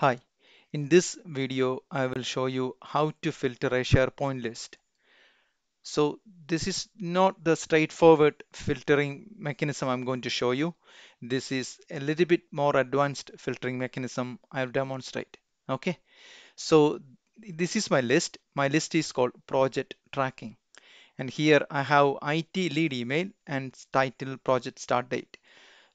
Hi, in this video I will show you how to filter a SharePoint list. So this is not the straightforward filtering mechanism I'm going to show you. This is a little bit more advanced filtering mechanism I'll demonstrate. Okay, so this is my list. My list is called project tracking. And here I have IT lead email and title project start date.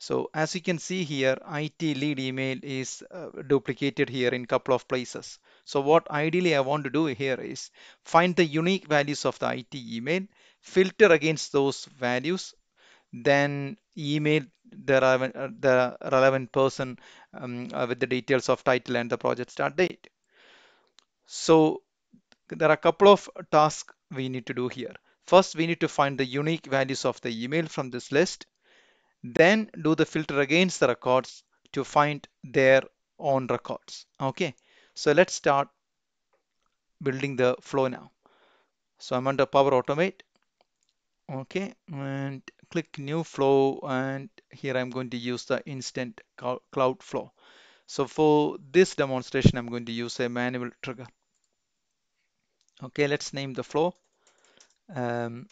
So as you can see here, IT lead email is uh, duplicated here in couple of places. So what ideally I want to do here is find the unique values of the IT email, filter against those values, then email the relevant, uh, the relevant person um, uh, with the details of title and the project start date. So there are a couple of tasks we need to do here. First, we need to find the unique values of the email from this list. Then do the filter against the records to find their own records. Okay, so let's start building the flow now. So I'm under Power Automate. Okay, and click New Flow, and here I'm going to use the Instant Cloud Flow. So for this demonstration, I'm going to use a manual trigger. Okay, let's name the flow um,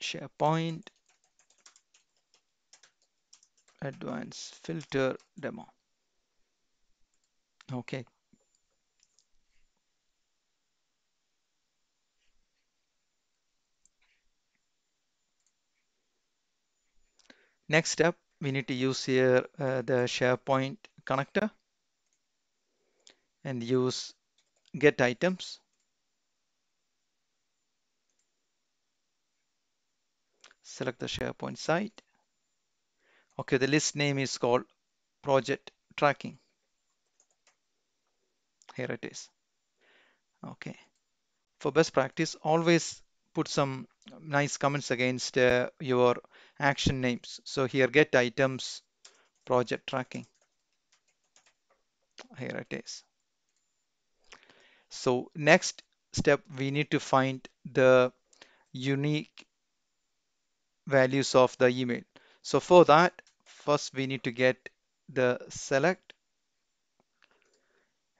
SharePoint Advanced Filter Demo. Okay, Next step, we need to use here uh, the SharePoint connector and use get items. Select the SharePoint site. Okay, the list name is called project tracking. Here it is. Okay. For best practice, always put some nice comments against uh, your action names. So here get items project tracking. Here it is. So next step, we need to find the unique values of the email. So for that, first we need to get the select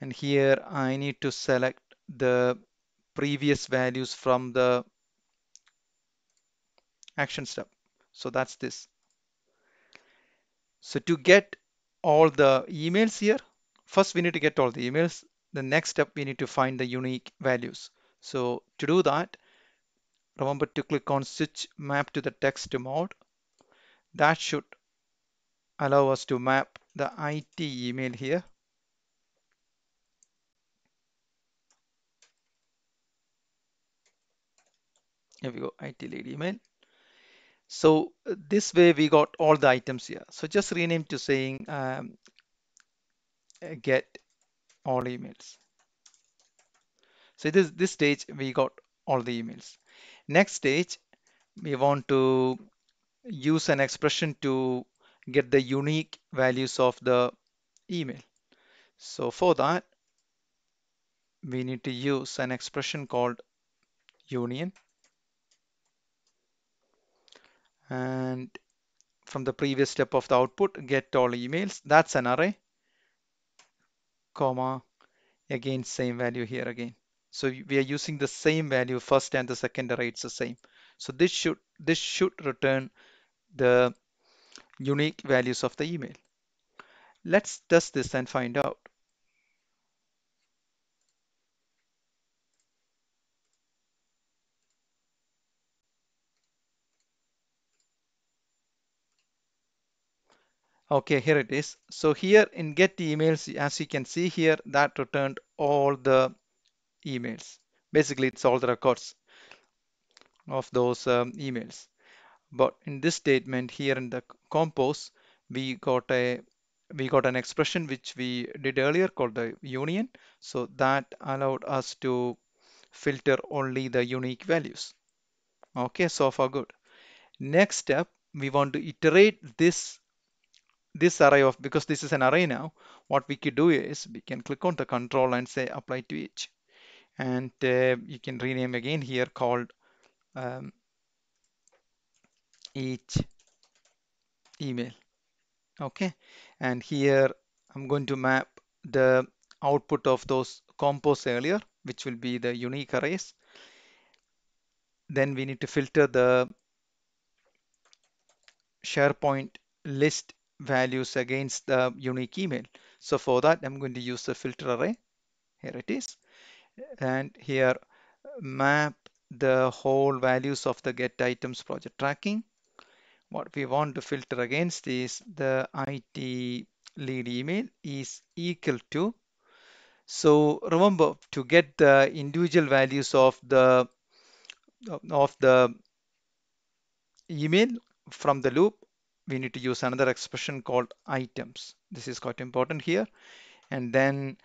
and here I need to select the previous values from the action step. So that's this. So to get all the emails here, first we need to get all the emails. The next step we need to find the unique values. So to do that, remember to click on switch map to the text mode. That should allow us to map the IT email here. Here we go, IT lead email. So uh, this way we got all the items here. So just rename to saying um, uh, get all emails. So this this stage we got all the emails. Next stage we want to use an expression to get the unique values of the email. So for that we need to use an expression called union. And from the previous step of the output get all emails. That's an array comma again same value here again. So we are using the same value first and the second array it's the same. So this should this should return the unique values of the email let's test this and find out Okay, here it is. So here in get emails, as you can see here, that returned all the emails. Basically, it's all the records of those um, emails. But in this statement here in the compose, we got a we got an expression which we did earlier called the union. So that allowed us to filter only the unique values. Okay, so far good. Next step, we want to iterate this this array of because this is an array now what we could do is we can click on the control and say apply to each and uh, you can rename again here called um, each email okay and here I'm going to map the output of those compose earlier, which will be the unique arrays. Then we need to filter the SharePoint list values against the unique email. So for that, I'm going to use the filter array. Here it is. And here map the whole values of the get items project tracking. What we want to filter against is the IT lead email is equal to. So remember to get the individual values of the of the email from the loop, we need to use another expression called items. This is quite important here. And then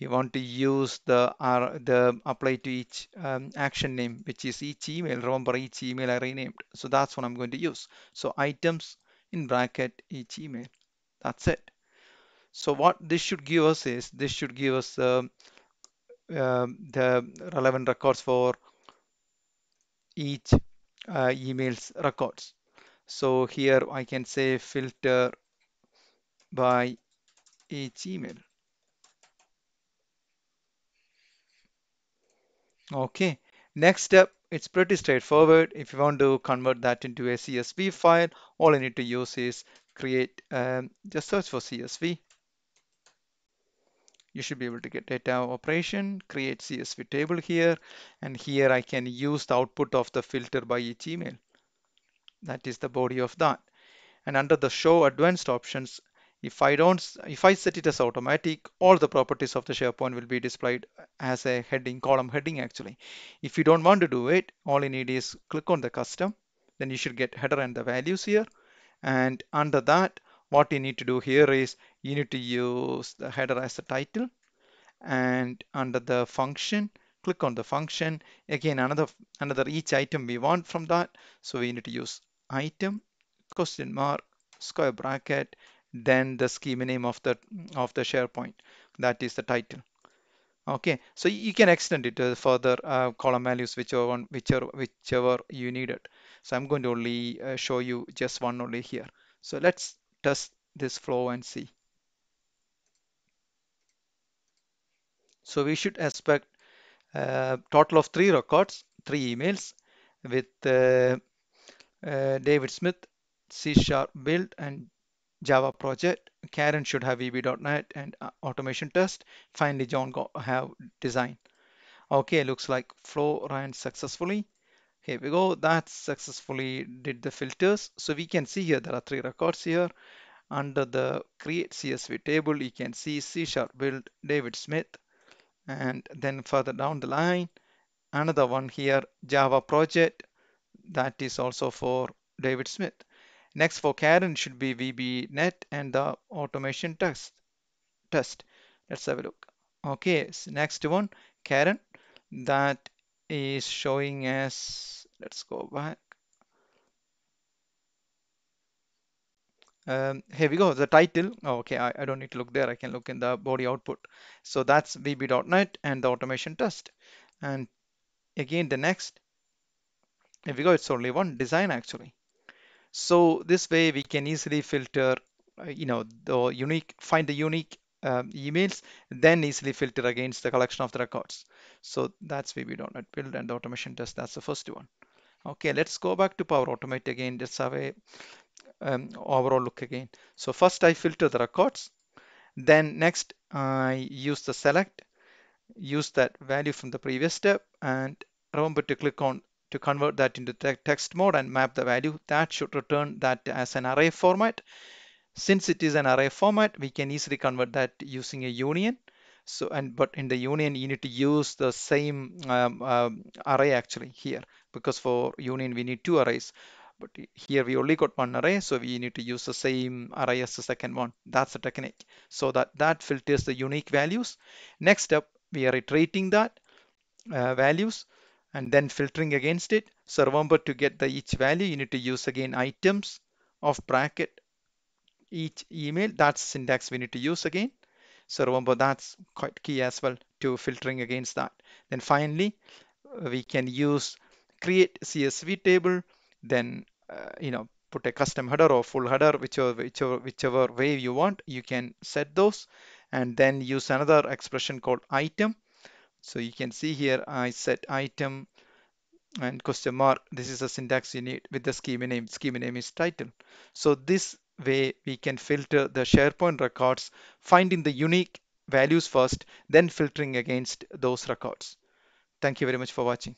we want to use the uh, the apply to each um, action name, which is each email. Remember each email I renamed. So that's what I'm going to use. So items in bracket each email. That's it. So what this should give us is this should give us uh, uh, the relevant records for each uh, emails records. So here I can say filter by each email. Okay, next step, it's pretty straightforward. If you want to convert that into a CSV file, all I need to use is create, um, just search for CSV. You should be able to get data operation, create CSV table here, and here I can use the output of the filter by each email. That is the body of that. And under the show advanced options, if I don't, if I set it as automatic, all the properties of the SharePoint will be displayed as a heading, column heading actually. If you don't want to do it, all you need is click on the custom, then you should get header and the values here. And under that, what you need to do here is you need to use the header as a title and under the function, click on the function. Again, another, another each item we want from that. So we need to use item question mark square bracket then the schema name of the of the SharePoint. That is the title. Okay so you can extend it to further uh, column values whichever one whichever whichever you need it so I'm going to only uh, show you just one only here. So let's test this flow and see. So we should expect a uh, total of three records three emails with uh, uh, David Smith C sharp build and Java project. Karen should have VB.NET and uh, automation test. Finally, John go have design. Okay, looks like flow ran successfully. Here we go. That successfully did the filters. So we can see here there are three records here. Under the create CSV table, you can see C sharp build David Smith. And then further down the line, another one here, Java project. That is also for David Smith. Next for Karen should be VB.NET and the automation test. Test. Let's have a look. Okay, so next one, Karen, that is showing as, let's go back. Um, here we go, the title. Oh, okay, I, I don't need to look there. I can look in the body output. So that's VB.NET and the automation test. And again, the next, here we go, it's only one design actually. So this way we can easily filter, uh, you know, the unique, find the unique um, emails, then easily filter against the collection of the records. So that's VB.NET build and the automation test. That's the first one. Okay, let's go back to Power Automate again. Let's have a um, overall look again. So first I filter the records. Then next I use the select, use that value from the previous step and remember to click on to convert that into text mode and map the value that should return that as an array format. Since it is an array format we can easily convert that using a union. So and but in the union you need to use the same um, um, array actually here because for union we need two arrays. But here we only got one array so we need to use the same array as the second one. That's the technique. So that that filters the unique values. Next step we are iterating that uh, values and then filtering against it. So remember to get the each value, you need to use again items of bracket each email. That's syntax we need to use again. So remember that's quite key as well to filtering against that. Then finally, we can use create CSV table, then uh, you know put a custom header or full header, whichever whichever whichever way you want. You can set those, and then use another expression called item. So you can see here I set item and question mark. This is a syntax you need with the schema name. Schema name is title. So this way we can filter the SharePoint records, finding the unique values first, then filtering against those records. Thank you very much for watching.